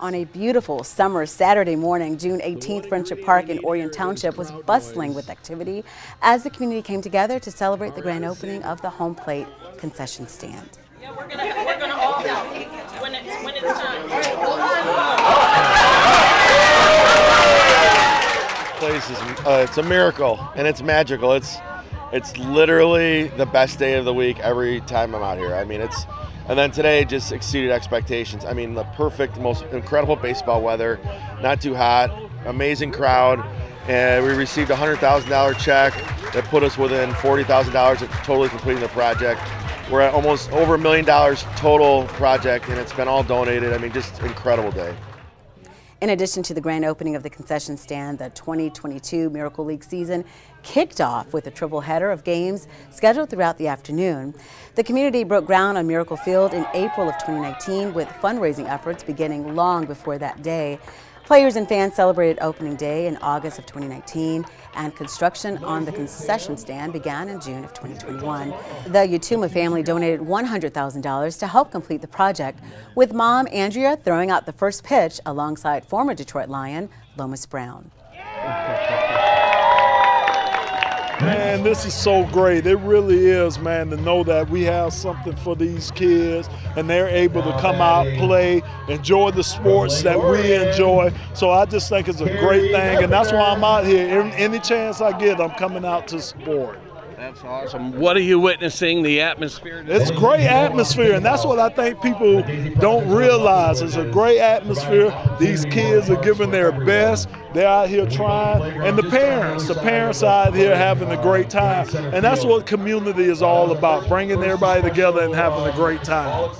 On a beautiful summer Saturday morning, June 18th, Friendship Park in Orion Township was bustling with activity as the community came together to celebrate the grand opening of the home plate concession stand. Yeah, we're gonna, we're gonna all when it's, when it's time. Place is, uh, it's a miracle and it's magical. It's, it's literally the best day of the week every time I'm out here. I mean, it's and then today just exceeded expectations. I mean, the perfect, most incredible baseball weather, not too hot, amazing crowd, and we received a hundred thousand dollar check that put us within forty thousand dollars of totally completing the project. We're at almost over a million dollars total project, and it's been all donated. I mean, just incredible day. In addition to the grand opening of the concession stand, the 2022 Miracle League season kicked off with a triple header of games scheduled throughout the afternoon. The community broke ground on Miracle Field in April of 2019 with fundraising efforts beginning long before that day. Players and fans celebrated opening day in August of 2019, and construction on the concession stand began in June of 2021. The Utuma family donated $100,000 to help complete the project, with mom Andrea throwing out the first pitch alongside former Detroit Lion Lomas Brown. Man, this is so great. It really is, man, to know that we have something for these kids and they're able to come out, play, enjoy the sports that we enjoy. So I just think it's a great thing, and that's why I'm out here. Any chance I get, I'm coming out to support. That's awesome. What are you witnessing? The atmosphere? It's great atmosphere, and that's what I think people don't realize. It's a great atmosphere. These kids are giving their best. They're out here trying, and the parents, the parents are out here having a great time. And that's what community is all about, bringing everybody together and having a great time.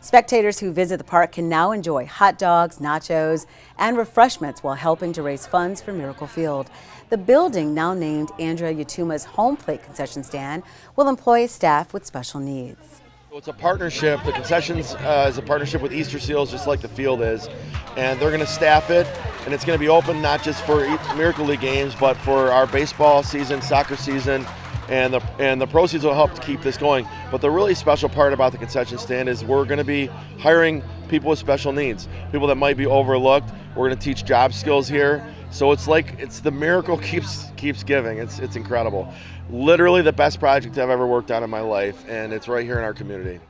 Spectators who visit the park can now enjoy hot dogs, nachos, and refreshments while helping to raise funds for Miracle Field. The building, now named Andrea Utuma's Home Plate Concession Stand, will employ staff with special needs. It's a partnership. The concessions uh, is a partnership with Easter Seals, just like the field is, and they're going to staff it, and it's going to be open not just for Miracle League games, but for our baseball season, soccer season, and the and the proceeds will help to keep this going. But the really special part about the concession stand is we're going to be hiring people with special needs, people that might be overlooked. We're going to teach job skills here. So it's like it's the miracle keeps keeps giving. It's it's incredible. Literally the best project I've ever worked on in my life, and it's right here in our community.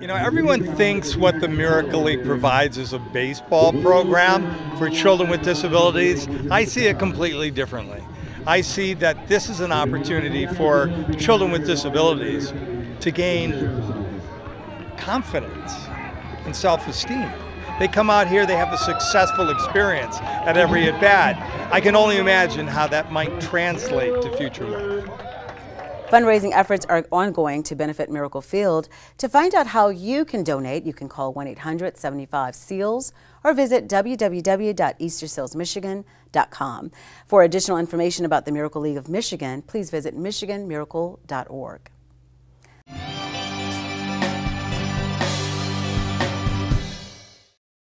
You know, everyone thinks what the Miracle League provides is a baseball program for children with disabilities. I see it completely differently. I see that this is an opportunity for children with disabilities to gain confidence and self esteem. They come out here, they have a successful experience at every at bat. I can only imagine how that might translate to future life. Fundraising efforts are ongoing to benefit Miracle Field. To find out how you can donate, you can call 1-800-75-SEALS or visit www.eastersealsmichigan.com. For additional information about the Miracle League of Michigan, please visit michiganmiracle.org.